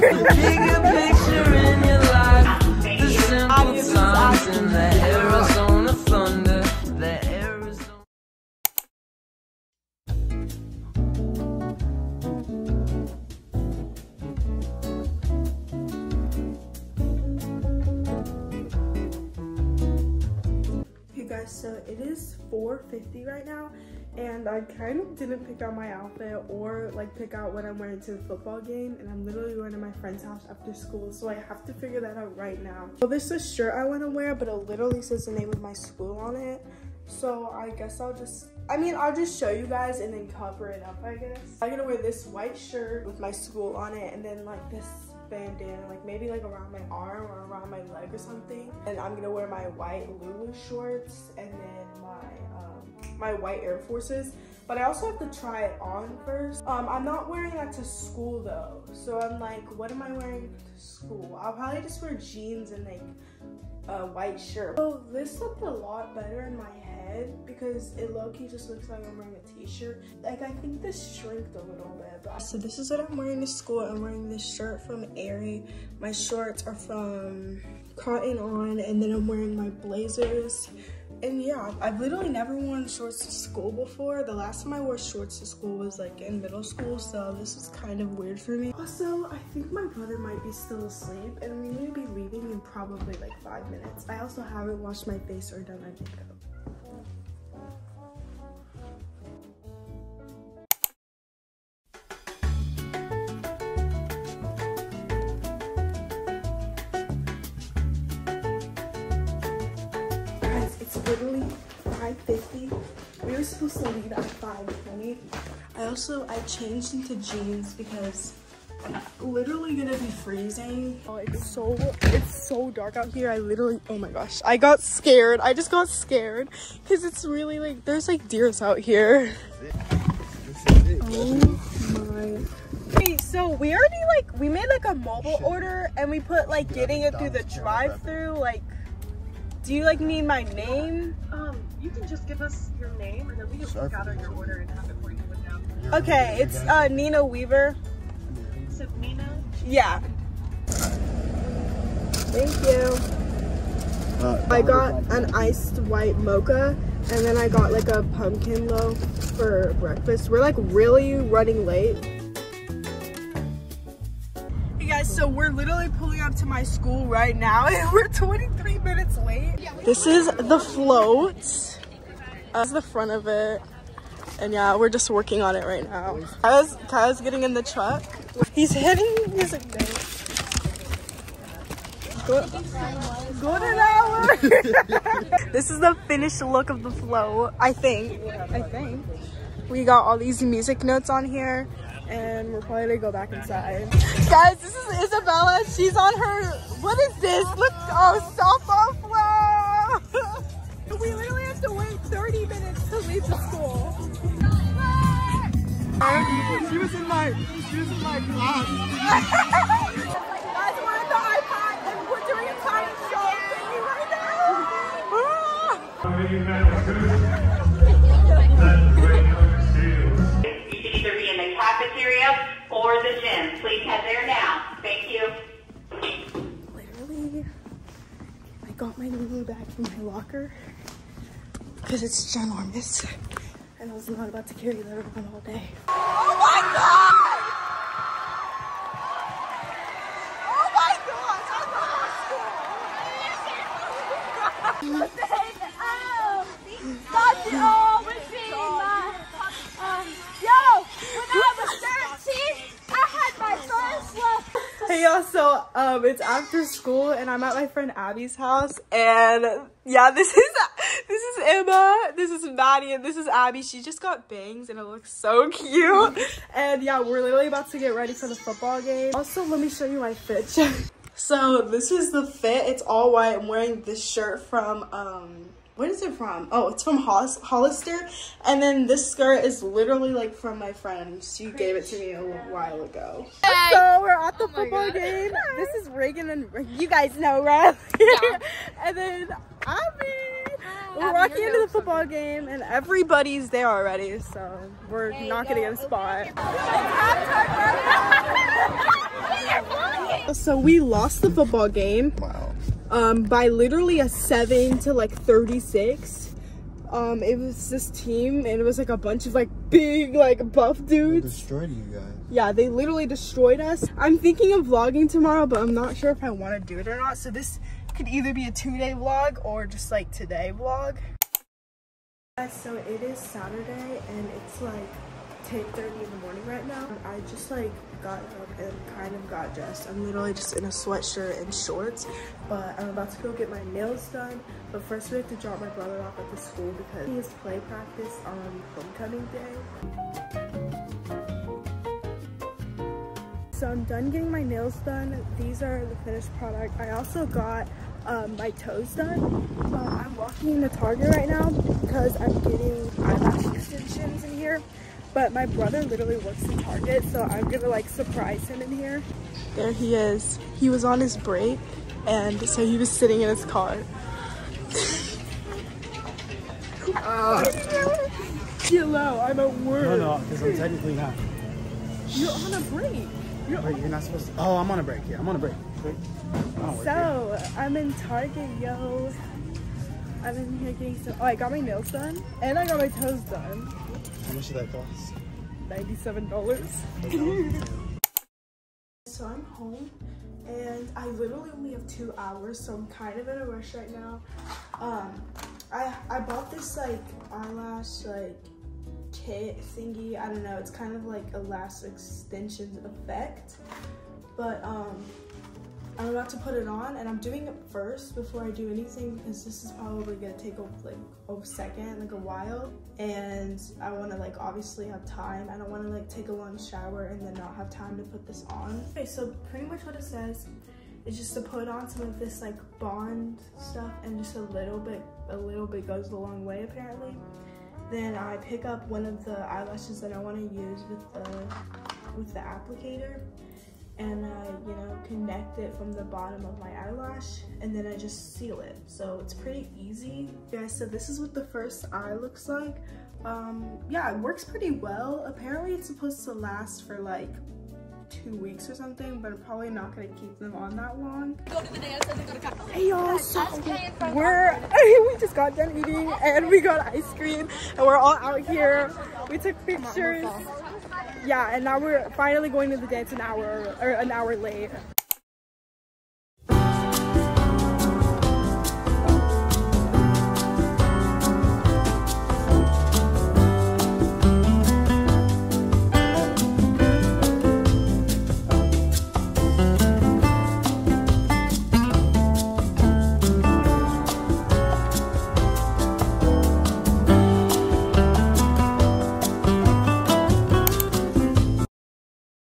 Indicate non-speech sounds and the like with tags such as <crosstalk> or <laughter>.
bigger picture in your life. The simple times in the guys, so it is 4.50 right now and I kind of didn't pick out my outfit or like pick out what I'm wearing to the football game and I'm literally going to my friend's house after school so I have to figure that out right now. This is a shirt I want to wear but it literally says the name of my school on it so I guess I'll just, I mean I'll just show you guys and then cover it up I guess. I'm gonna wear this white shirt with my school on it and then like this bandana, like maybe like around my arm or around my leg or something. And I'm gonna wear my white Lulu shorts and then my um, my white Air Forces. But I also have to try it on first. Um, I'm not wearing that to school though. So I'm like, what am I wearing to school? I'll probably just wear jeans and like a white shirt. So this looked a lot better in my head because it low-key just looks like I'm wearing a t-shirt. Like I think this shrinked a little bit. But so this is what I'm wearing to school. I'm wearing this shirt from Aerie. My shorts are from Cotton On and then I'm wearing my blazers. And yeah, I've literally never worn shorts to school before. The last time I wore shorts to school was like in middle school, so this is kind of weird for me. Also, I think my brother might be still asleep and we need to be leaving in probably like five minutes. I also haven't washed my face or done my makeup. Supposed to leave at 5.20. I also, I changed into jeans because I'm literally gonna be freezing. Oh, it's so, it's so dark out here. I literally, oh my gosh. I got scared. I just got scared because it's really like, there's like deers out here. Oh my Wait, so we already like we made like a mobile order and we put like getting it through the drive-through. Like, do you like need my name? Um, you can just give us your name and then we can look out your order and have it for you with now. Okay, it's uh, Nina Weaver. So Nina, Yeah. Thank you. Uh, I got an iced white mocha and then I got like a pumpkin loaf for breakfast. We're like really running late. Guys, so we're literally pulling up to my school right now <laughs> and we're 23 minutes late. This is the float. Uh, this is the front of it. And yeah, we're just working on it right now. Kyle's, Kyle's getting in the truck. He's hitting music notes. Good, good an hour. <laughs> this is the finished look of the float, I think. I think. We got all these music notes on here, and we're probably gonna go back inside. Guys, this is Isabella. She's on her. What is this? Look, oh, softball flow. we literally have to wait 30 minutes to leave the school. She was in my, she was in my class. There now. Thank you. Literally, I got my Lulu bag from my locker because it's ginormous. And I was not about to carry that around all day. Oh my god! Oh my gosh! Um, it's after school and I'm at my friend Abby's house and yeah, this is this is Emma, this is Maddie, and this is Abby. She just got bangs and it looks so cute. And yeah, we're literally about to get ready for the football game. Also, let me show you my fit check. So this is the fit. It's all white. I'm wearing this shirt from um what is it from? Oh, it's from Hollis- Hollister. And then this skirt is literally like from my friend. She gave it to me a little while ago. So we're at the football game. This is Reagan and you guys know, right? <laughs> and then Abby. we're walking into the football game and everybody's there already, so we're not gonna get a spot. <laughs> So we lost the football game Wow. Um, by literally a seven to like 36. Um, it was this team and it was like a bunch of like big like buff Who dudes. destroyed you guys? Yeah, they literally destroyed us. I'm thinking of vlogging tomorrow, but I'm not sure if I want to do it or not. So this could either be a two-day vlog or just like today vlog. So it is Saturday and it's like 10:30 in the morning right now. I just like got up and kind of got dressed. I'm literally just in a sweatshirt and shorts, but I'm about to go get my nails done. But first we have to drop my brother off at the school because he has play practice on homecoming day. So I'm done getting my nails done. These are the finished product. I also got um, my toes done. But I'm walking into Target right now because I'm getting eyelash extensions in here. But my brother literally works in Target, so I'm gonna like surprise him in here. There he is. He was on his break, and so he was sitting in his car. Ah. Get low, I'm at work. No, no, because I'm technically not. You're on a break. You're Wait, you're not supposed to. Oh, I'm on a break. Yeah, I'm on a break. Wait. I don't work. So I'm in Target, yo. I'm in here getting some. Oh, I got my nails done and I got my toes done. How much did that cost? Ninety-seven dollars. <laughs> so I'm home, and I literally only have two hours, so I'm kind of in a rush right now. Um, I I bought this like eyelash like kit thingy. I don't know. It's kind of like a lash extension effect, but um. I'm about to put it on and I'm doing it first before I do anything because this is probably gonna take a, like a second, like a while. And I wanna like obviously have time. I don't wanna like take a long shower and then not have time to put this on. Okay, so pretty much what it says is just to put on some of this like bond stuff and just a little bit, a little bit goes a long way apparently. Then I pick up one of the eyelashes that I wanna use with the, with the applicator and I, you know, connect it from the bottom of my eyelash and then I just seal it. So it's pretty easy. Yeah, so this is what the first eye looks like. Um, yeah, it works pretty well. Apparently it's supposed to last for like two weeks or something, but I'm probably not gonna keep them on that long. Hey y'all, so we're, <laughs> we just got done eating and we got ice cream and we're all out here. We took pictures. Yeah, and now we're finally going to the dance an hour or an hour late.